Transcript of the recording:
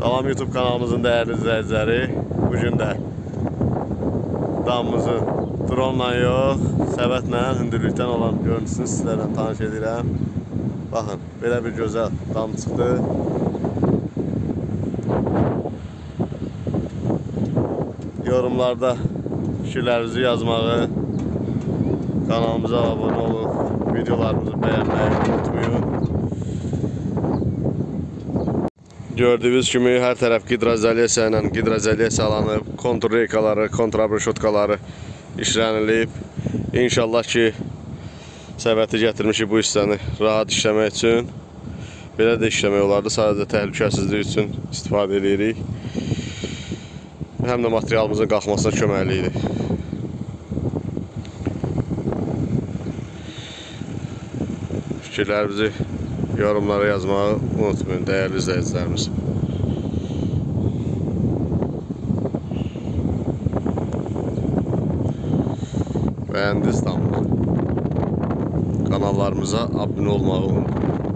Salam YouTube kanalımızın değerli izləyiciləri. Bu gün də damımızı dronla yox, səbətlə, hündürlükdən olan görüntüsünü sizlərlə tanış edirəm. Baxın, belə bir gözəl dam çıxdı. Yorumlarda fikirlərinizi yazmağı, kanalımıza abunə olub, videolarımızı bəyənməyi unutmayın. Gördüyünüz kimi hər tərəf qidroizolasiya ilə qidroizolasiya alınıb, kontur reykaları, kontrabreşotkaları işlənilib. İnşallah ki, səbəti gətirmişik bu hissəni rahat işləmək üçün. Belə də işləmək olardı, sadəcə təhlükəsizlik üçün istifadə edirik. Həm də materialımızın qalxmasına köməkli idi. Fikirlərinizi yorumlara yazmağı unutmayın dəyərli izləyicilərimiz. Bəyəndiniz tamam. Kanallarımıza abunə olmağı unutmayın.